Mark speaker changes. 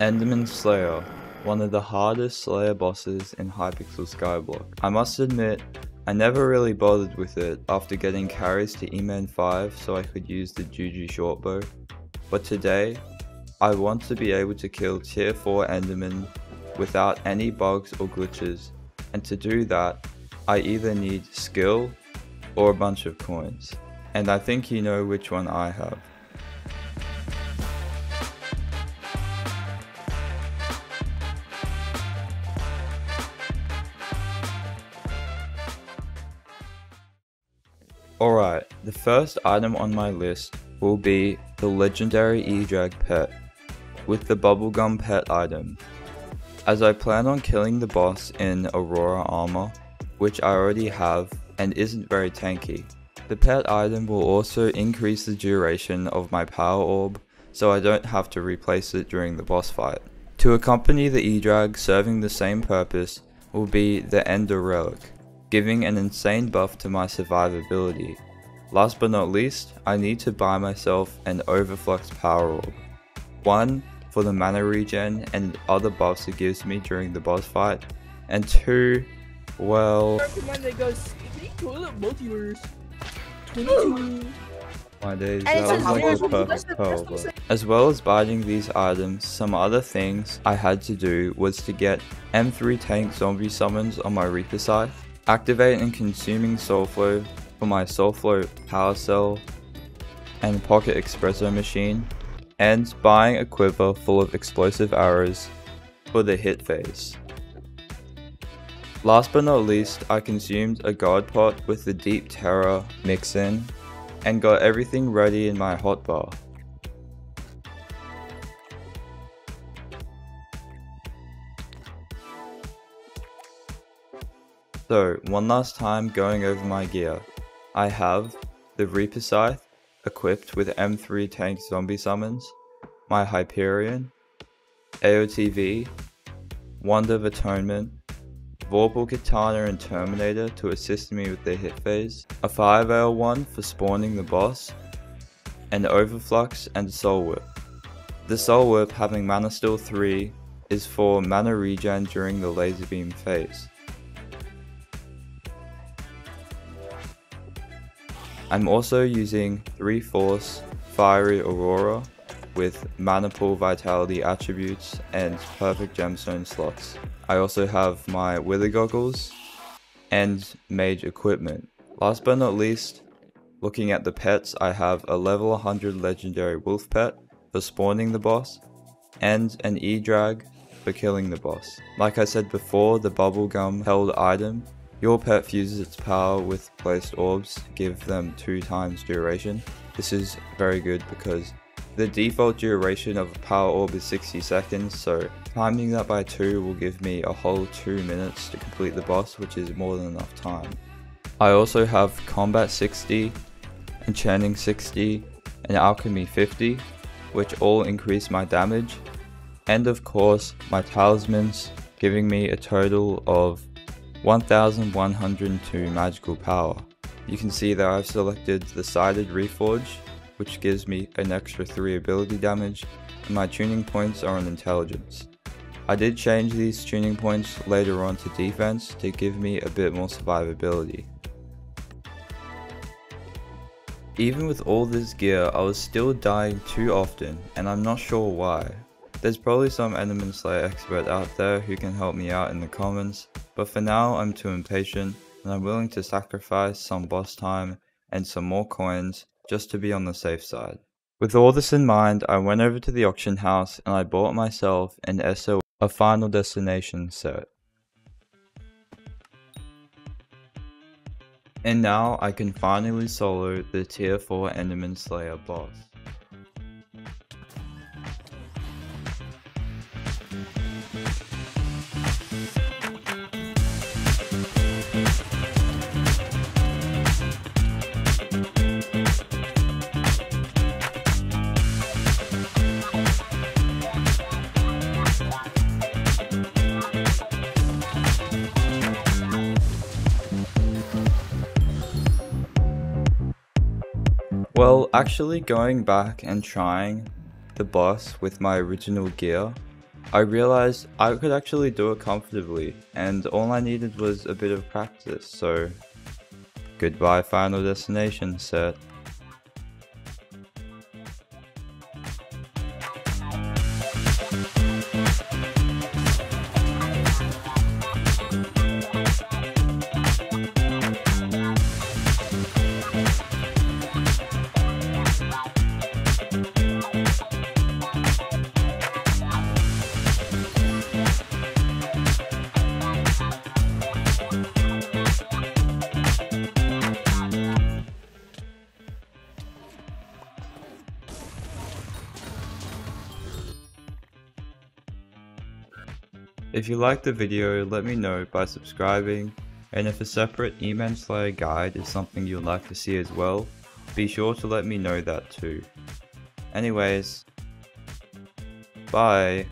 Speaker 1: Enderman Slayer, one of the hardest Slayer bosses in Hypixel Skyblock. I must admit, I never really bothered with it after getting carries to E-Man 5 so I could use the Juju shortbow, but today, I want to be able to kill tier 4 Enderman without any bugs or glitches, and to do that, I either need skill or a bunch of coins, and I think you know which one I have. Alright, the first item on my list will be the legendary E-Drag pet, with the bubblegum pet item. As I plan on killing the boss in Aurora armor, which I already have and isn't very tanky, the pet item will also increase the duration of my power orb so I don't have to replace it during the boss fight. To accompany the E-Drag serving the same purpose will be the Ender Relic, giving an insane buff to my survivability. Last but not least, I need to buy myself an Overflux Power Orb. One, for the mana regen and other buffs it gives me during the boss fight, and two, well... My days, that was like the perfect pearl. As well as buying these items, some other things I had to do was to get M3 tank zombie summons on my Reaper Scythe, activate and consuming Soulflow for my Soulflow power cell and pocket espresso machine, and buying a quiver full of explosive arrows for the hit phase. Last but not least, I consumed a god pot with the Deep Terror mix in and got everything ready in my hotbar. So, one last time going over my gear. I have the Reaper Scythe, equipped with M3 tank zombie summons, my Hyperion, AOTV, Wand of Atonement, Vorpal Katana and Terminator to assist me with the hit phase, a Fireveil1 for spawning the boss, and Overflux and Soul Whip. The Soul Whip having Mana Steal 3 is for mana regen during the laser beam phase. I'm also using 3 Force Fiery Aurora with Mana Pool Vitality attributes and perfect gemstone slots. I also have my Wither Goggles and Mage equipment. Last but not least, looking at the pets, I have a level 100 legendary wolf pet for spawning the boss and an E-drag for killing the boss. Like I said before, the bubblegum held item your pet fuses its power with placed orbs to give them 2 times duration. This is very good because the default duration of a power orb is 60 seconds, so timing that by 2 will give me a whole 2 minutes to complete the boss, which is more than enough time. I also have Combat 60, Enchanting 60, and Alchemy 50, which all increase my damage, and of course my talismans, giving me a total of 1102 magical power. You can see that I've selected the Sighted Reforge, which gives me an extra 3 ability damage, and my tuning points are on intelligence. I did change these tuning points later on to defense to give me a bit more survivability. Even with all this gear, I was still dying too often, and I'm not sure why. There's probably some Enderman Slayer expert out there who can help me out in the comments, but for now I'm too impatient and I'm willing to sacrifice some boss time and some more coins just to be on the safe side. With all this in mind, I went over to the auction house and I bought myself an SO a Final Destination set. And now I can finally solo the tier 4 Enderman Slayer boss. Well, actually going back and trying the boss with my original gear I realized I could actually do it comfortably, and all I needed was a bit of practice, so goodbye Final Destination set. If you liked the video, let me know by subscribing, and if a separate E-Man Slayer guide is something you'd like to see as well, be sure to let me know that too. Anyways, bye!